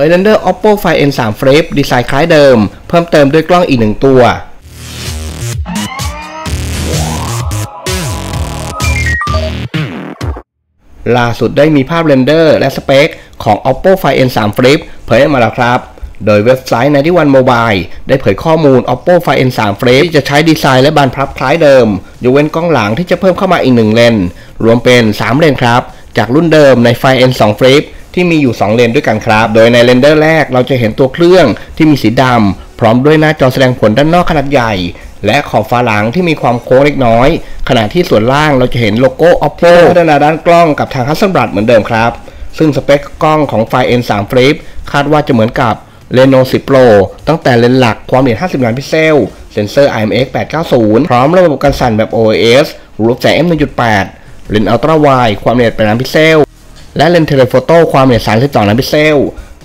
เผย render Oppo Find N3 Flip ดีไซน์คล้ายเดิม เพิ่มเติมด้วยกล้องอีกหนึ่งตัวล่าสุดได้มีภาพ render และสเปคของ Oppo Find N3 Flip เผยออกมาแล้วครับ โดยเว็บไซต์ 91 Mobile ได้เผยข้อมูล Oppo Find N3 Flip ที่จะใช้ดีไซน์และบานพับคล้ายเดิม ยกเว้นกล้องหลังที่จะเพิ่มเข้ามาอีก1เลนส์ รวมเป็น 3 เลนส์ครับ จากรุ่นเดิมใน Find N2 Flip ที่มีอยู่ 2 เลนส์ด้วยกันครับ โดยใน render แรกเราจะเห็นตัวเครื่องที่มีสีดำพร้อมด้วยหน้าจอแสดงผลด้านนอกขนาดใหญ่ และขอบฝาหลังที่มีความโค้งเล็กน้อย ขณะที่ส่วนล่างเราจะเห็นโลโก้ Oppo พัฒนาด้านกล้องกับทาง Hasselblad เหมือนเดิมครับ ซึ่งสเปคกล้องของไฟ N3 Flip คาดว่าจะเหมือนกับ Reno 10 Pro ตั้งแต่เลนส์หลักความละเอียด 50 ล้านพิกเซล เซ็นเซอร์ IMX 890 พร้อมระบบกันสั่นแบบ OIS รูรับแสง f 1.8 เลนส์ ultrawide ความละเอียด8ล้านพิกเซล และเลนส์ telephoto ความละเอียด 32 ล้านพิกเซล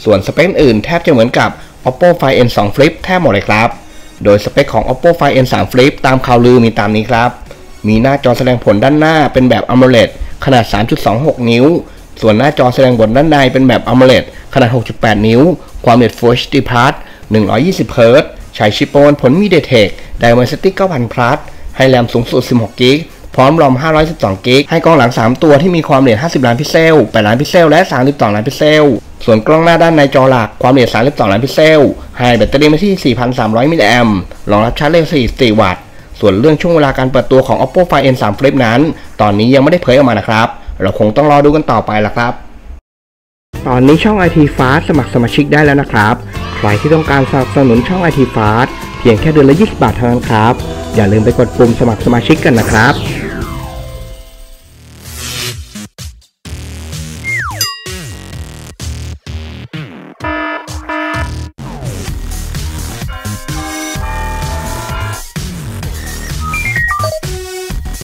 ส่วนสเปคอื่นแทบจะเหมือนกับ Oppo Find N2 Flip แทบหมดเลยครับ โดยสเปคของ Oppo Find N3 Flip ตามข่าวลือมีตามนี้ครับ มีหน้าจอแสดงผลด้านหน้าเป็นแบบ AMOLED ขนาด 3.26 นิ้ว ส่วนหน้าจอแสดงผลด้านในเป็นแบบ AMOLED ขนาด 6.8 นิ้ว ความละเอียด Full HD Plus 120 Hz ใช้ชิปประมวลผล MediaTek Dimensity 9000 Plus ให้แรมสูงสุด 16 GB พร้อมรอม 512 กิ๊ก ให้กล้องหลัง 3 ตัวที่มีความละเอียด 50 ล้านพิกเซล 8 ล้านพิกเซล และ 32 ล้านพิกเซล ส่วนกล้องหน้าด้านในจอหลัก ความละเอียด 32 ล้านพิกเซล ให้แบตเตอรี่มาที่ 4,300 มิลลิแอมป์รองรับชาร์จเร็ว 44 วัตต์ ส่วนเรื่องช่วงเวลาการเปิดตัวของ Oppo Find N3 Flip นั้น ตอนนี้ยังไม่ได้เผยออกมานะครับ เราคงต้องรอดูกันต่อไปละครับ ตอนนี้ช่อง IT Fast สมัครสมาชิกได้แล้วนะครับ ใครที่ต้องการสนับสนุนช่อง IT Fast เพียงแค่เดือนละ 20 บาทเท่านั้นครับ อย่าลืมไปกดปุ่มสมัครสมาชิกกันนะครับ